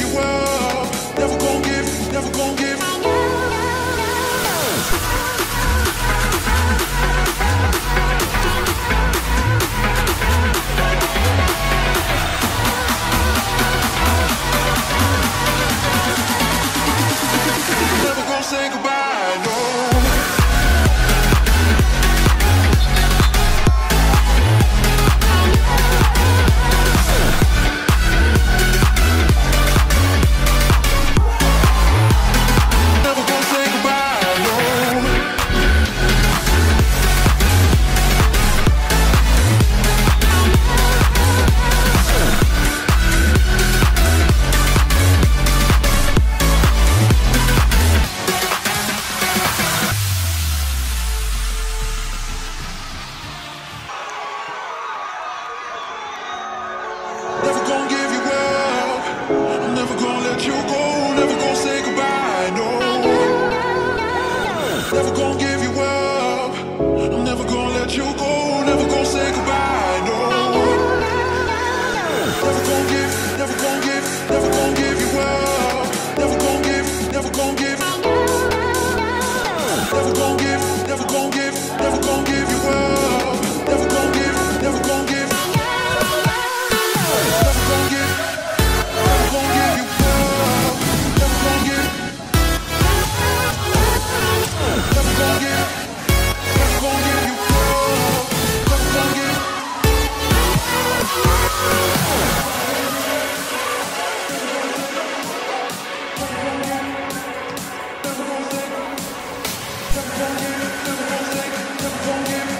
you up. Never gonna give, never gonna give. let you go, never gonna say goodbye, no. Never gonna get Don't give, don't give, don't give.